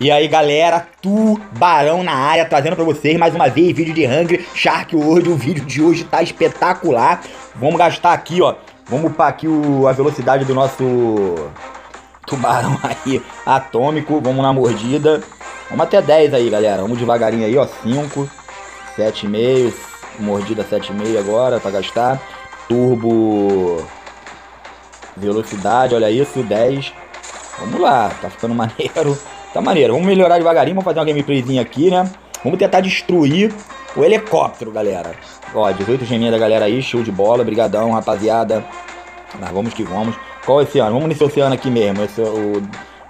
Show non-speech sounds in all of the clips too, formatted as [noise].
E aí, galera, tubarão na área, trazendo pra vocês mais uma vez vídeo de Hungry Shark World. O vídeo de hoje tá espetacular. Vamos gastar aqui, ó. Vamos upar aqui o, a velocidade do nosso tubarão [laughs] aí atômico. Vamos na mordida. Vamos até 10 aí, galera. Vamos devagarinho aí, ó. 5, 7,5. Mordida 7,5 agora pra gastar. Turbo. Velocidade, olha isso, 10. Vamos lá, tá ficando [laughs] maneiro. Tá maneiro, vamos melhorar devagarinho, vamos fazer uma gameplayzinha aqui, né? Vamos tentar destruir o helicóptero, galera. Ó, 18 geminha da galera aí, show de bola, brigadão, rapaziada. Mas vamos que vamos. Qual oceano? Vamos nesse oceano aqui mesmo, esse é o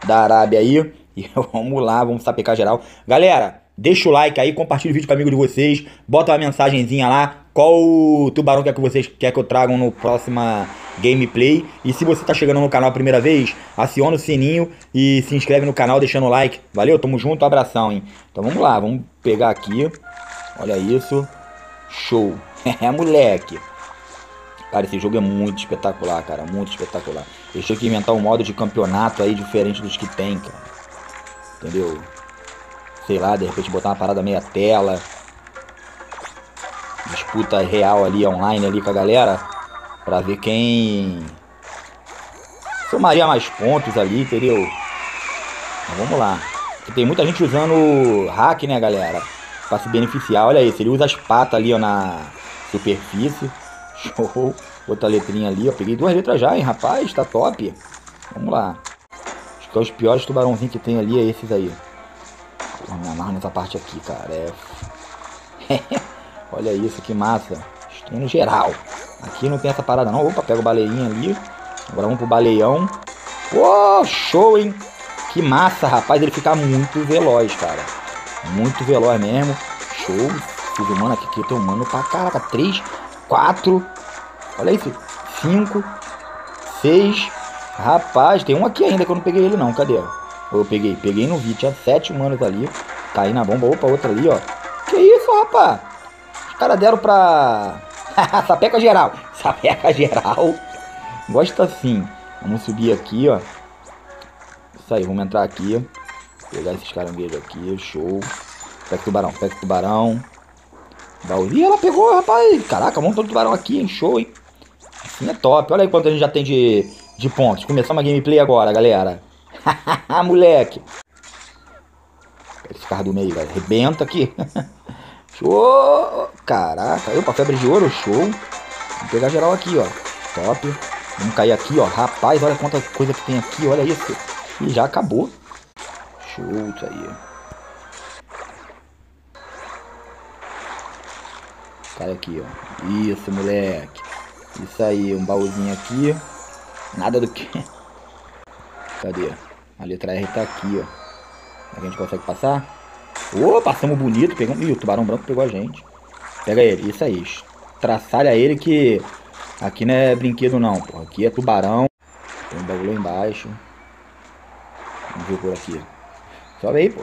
da Arábia aí. [laughs] E vamos lá, vamos sapecar geral. Galera, deixa o like aí, compartilha o vídeo com amigo de vocês, bota uma mensagenzinha lá, qual tubarão quer que vocês quer que eu traga no próxima gameplay. E se você tá chegando no canal a primeira vez, aciona o sininho e se inscreve no canal deixando o like. Valeu, tamo junto, abração, hein? Então vamos lá, vamos pegar aqui. Olha isso. Show. [laughs] É, moleque. Cara, esse jogo é muito espetacular, cara. Muito espetacular. Eles tinham que inventar um modo de campeonato aí diferente dos que tem, cara. Entendeu? Sei lá, de repente botar uma parada meia tela. Disputa real ali, online ali com a galera. Pra ver quem somaria mais pontos ali, entendeu? Mas vamos lá. Tem muita gente usando hack, né, galera? Pra se beneficiar. Olha isso, ele usa as patas ali, ó, na superfície. [laughs] Show. Outra letrinha ali, ó. Peguei duas letras já, hein, rapaz. Tá top. Vamos lá. Acho que é os piores tubarãozinhos que tem ali, é esses aí. Vou me amarro nessa parte aqui, cara. É... [laughs] Olha isso, que massa. Estou no geral. Aqui não tem essa parada não. Opa, pega o baleirinho ali. Agora vamos pro baleião. Pô, show, hein? Que massa, rapaz. Ele fica muito veloz, cara. Muito veloz mesmo. Show. Fiz humano aqui, que tem humano pra caraca. 3, 4. Olha isso. 5, 6. Rapaz, tem um aqui ainda que eu não peguei ele não. Cadê? Eu peguei, peguei no vídeo. Tinha 7 humanos ali. Caí na bomba. Opa, outra ali, ó. Que isso, rapaz? Os caras deram pra [laughs] Sapeca geral. Sapeca geral. Gosta assim. Vamos subir aqui, ó. Isso aí, vamos entrar aqui. Pegar esses caranguejos aqui, show. Pega tubarão, pega tubarão. Baú. ela pegou, rapaz. Caraca, vamos todo tubarão aqui, hein? Show, hein? Assim é top. Olha aí quanto a gente já tem de, de pontos. Começamos a gameplay agora, galera. [laughs] Moleque. Esse carro do meio, velho. Rebenta aqui. [laughs] Show! Caraca, opa, febre de ouro, show. Vamos pegar geral aqui, ó. Top. Vamos cair aqui, ó. Rapaz, olha quanta coisa que tem aqui, olha isso. E já acabou. Show, isso aí. Cai aqui, ó. Isso, moleque. Isso aí, um baúzinho aqui. Nada do que... [laughs] Cadê? A letra R tá aqui, ó. A gente consegue passar? Ô, passamos bonito. Pegamos... Ih, o tubarão branco pegou a gente. Pega ele. Isso aí. Traçalha ele que... Aqui não é brinquedo não, pô. Aqui é tubarão. Tem um bagulho lá embaixo. Vamos ver por aqui. Sobe aí, pô.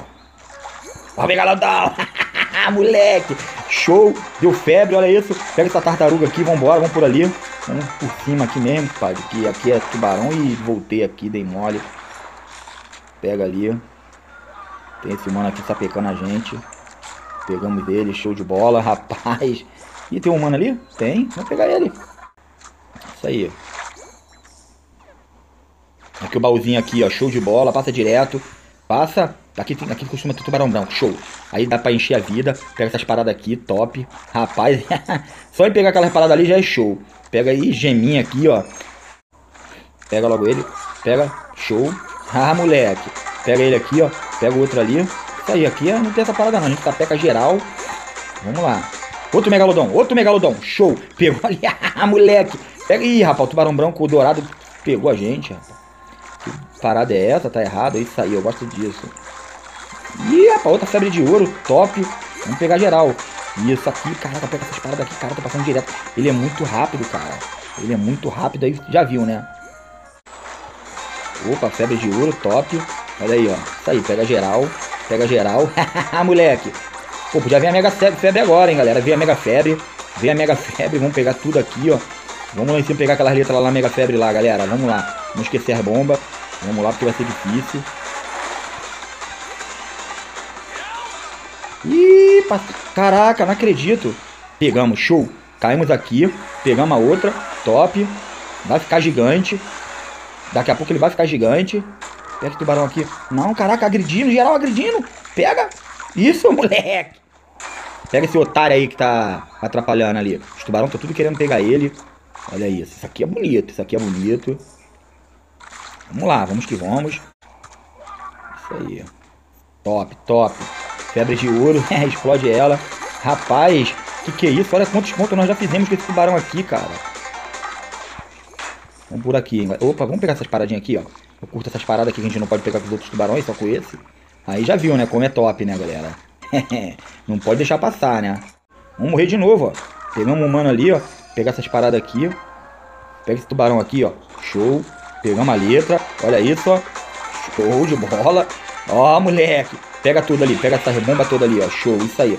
Ó, megalodão! [laughs] Moleque! Show! Deu febre, olha isso. Pega essa tartaruga aqui, vambora, vamos por ali. Vamos por cima aqui mesmo, pai. Que aqui é tubarão e voltei aqui, dei mole. Pega ali. Tem esse mano aqui sapecando a gente. Pegamos ele, show de bola, [laughs] rapaz. E tem um mano ali? Tem, vamos pegar ele. Isso aí. Aqui o baúzinho aqui, ó, show de bola, passa direto. Passa, aqui, aqui costuma ter tubarão branco, show. Aí dá pra encher a vida, pega essas paradas aqui, top. Rapaz, [laughs] só em pegar aquelas paradas ali já é show. Pega aí, geminha aqui, ó. Pega logo ele, pega, show. Ah, moleque. Pega ele aqui, ó. Pega o outro ali. Isso aí, aqui não tem essa parada não. A gente tapeca geral. Vamos lá. Outro megalodon, outro megalodon. Show. Pegou ali. [laughs] Ah, moleque. Pega aí, rapaz. O tubarão branco, o dourado pegou a gente, rapaz. Que parada é essa? Tá errado. É isso aí, eu gosto disso. Ih, rapaz, outra febre de ouro. Top. Vamos pegar geral. Isso aqui, caraca, pega essas paradas aqui, cara, tô passando direto. Ele é muito rápido, cara. Ele é muito rápido aí, já viu, né? Opa, febre de ouro, top. Olha aí, ó. Isso aí, pega geral. Pega geral. [laughs] Moleque. Pô, podia vir a mega febre agora, hein, galera. Vem a mega febre. Vem a mega febre. Vamos pegar tudo aqui, ó. Vamos lá em cima pegar aquelas letras lá na mega febre lá, galera. Vamos lá. Não esquecer a bomba. Vamos lá, porque vai ser difícil. Ih, caraca, não acredito. Pegamos, show. Caímos aqui, pegamos a outra, top. Vai ficar gigante. Daqui a pouco ele vai ficar gigante. Pega o tubarão aqui. Não, caraca, agredindo, geral agredindo. Pega. Isso, [laughs] moleque. Pega esse otário aí que tá atrapalhando ali. Os tubarão estão tudo querendo pegar ele. Olha isso. Isso aqui é bonito. Isso aqui é bonito. Vamos lá, vamos que vamos. Isso aí. Top, top. Febre de ouro. [laughs] Explode ela. Rapaz, que que é isso? Olha quantos pontos nós já fizemos com esse tubarão aqui, cara. Vamos por aqui. Opa, vamos pegar essas paradinhas aqui, ó. Eu curto essas paradas aqui que a gente não pode pegar com os outros tubarões, só com esse. Aí já viu, né? Como é top, né, galera? [laughs] não pode deixar passar, né? Vamos morrer de novo, ó. Pegamos um mano ali, ó. Pegar essas paradas aqui, ó. Pega esse tubarão aqui, ó. Show. Pegamos a letra. Olha isso, ó. Show de bola. Ó, moleque. Pega tudo ali. Pega essa bomba toda ali, ó. Show. Isso aí.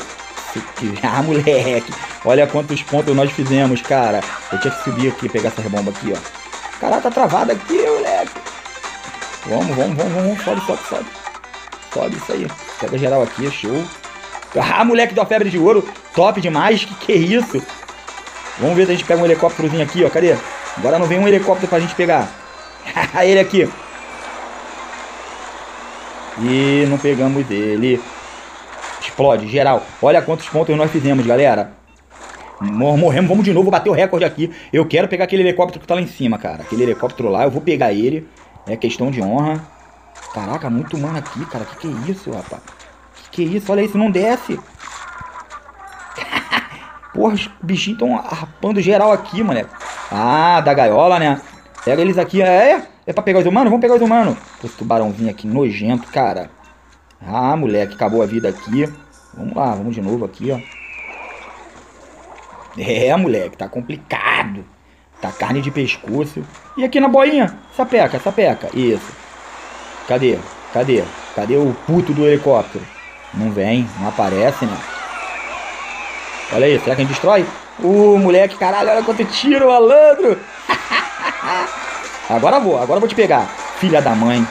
Ah, [laughs] moleque. Olha quantos pontos nós fizemos, cara. Eu tinha que subir aqui, pegar essa bomba aqui, ó. Caraca, tá travado aqui, moleque. Vamos, vamos, vamos, vamos. Sobe, sobe, sobe. Sobe isso aí. Pega geral aqui, show. Ah, moleque da febre de ouro. Top demais. Que que é isso? Vamos ver se a gente pega um helicópterozinho aqui, ó. Cadê? Agora não vem um helicóptero pra gente pegar. [laughs] Ele aqui. E não pegamos ele. Explode, geral. Olha quantos pontos nós fizemos, galera. Morremos, vamos de novo bater o recorde aqui. Eu quero pegar aquele helicóptero que tá lá em cima, cara. Aquele helicóptero lá, eu vou pegar ele. É questão de honra. Caraca, muito humano aqui, cara. Que que é isso, rapaz? Que que é isso? Olha isso, não desce. [laughs] Porra, os bichinhos estão arrapando geral aqui, moleque. Ah, da gaiola, né? Pega eles aqui. É, é pra pegar os humanos? Vamos pegar os humanos. Esse tubarãozinho aqui, nojento, cara. Ah, moleque, acabou a vida aqui. Vamos lá, vamos de novo aqui, ó. É, moleque, tá complicado. Tá carne de pescoço. E aqui na boinha? Sapeca, sapeca. Isso. Cadê? Cadê? Cadê o puto do helicóptero? Não vem, não aparece, né? Olha aí, será que a gente destrói? Uh, moleque, caralho, olha quanto tiro, malandro. [laughs] agora vou, agora vou te pegar. Filha da mãe.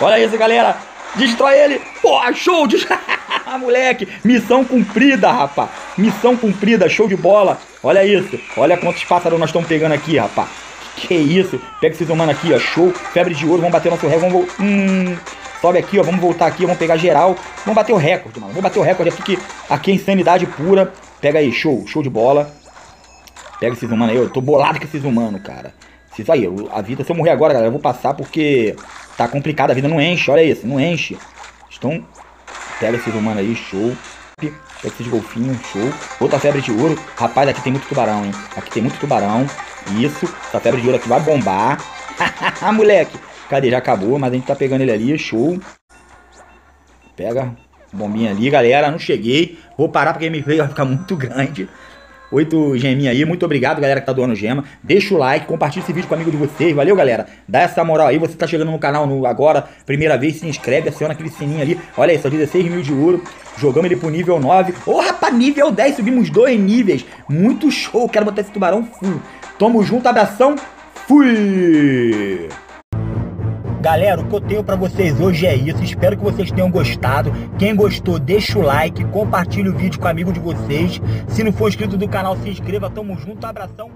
Olha isso, galera. Destrói ele. Pô, show [laughs] de... moleque, missão cumprida, rapá. Missão cumprida, show de bola. Olha isso. Olha quantos pássaros nós estamos pegando aqui, rapá. Que isso? Pega esses humanos aqui, ó. Show. Febre de ouro. Vamos bater nosso recorde. Vamos... Hum... Sobe aqui, ó. Vamos voltar aqui. Vamos pegar geral. Vamos bater o recorde, mano. Vamos bater o recorde aqui, que aqui é insanidade pura. Pega aí. Show. Show de bola. Pega esses humanos aí. Eu tô bolado com esses humanos, cara. Isso aí. A vida... Se eu morrer agora, galera, eu vou passar porque... Tá complicado. A vida não enche. Olha isso. Não enche. Estão... Pega esses humanos aí. Show. Pega esses golfinhos. Show. Outra febre de ouro. Rapaz, aqui tem muito tubarão, hein. Aqui tem muito tubarão. Isso. Essa febre de ouro aqui vai bombar. [laughs] Moleque. Cadê? Já acabou, mas a gente tá pegando ele ali, show. Pega bombinha ali, galera. Não cheguei. Vou parar porque a gameplay vai ficar muito grande. Oito geminha aí. Muito obrigado, galera, que tá doando gema. Deixa o like, compartilha esse vídeo com amigo de vocês. Valeu, galera. Dá essa moral aí. Você tá chegando no canal no, agora, primeira vez, se inscreve, aciona aquele sininho ali. Olha aí, só 16 mil de ouro. Jogamos ele pro nível 9. Ô, oh, rapaz, nível 10. Subimos dois níveis. Muito show. Quero botar esse tubarão full. Tamo junto, abração. Fui! Galera, o que eu tenho para vocês hoje é isso. Espero que vocês tenham gostado. Quem gostou, deixa o like, compartilha o vídeo com o amigo de vocês. Se não for inscrito do canal, se inscreva. Tamo junto, abração.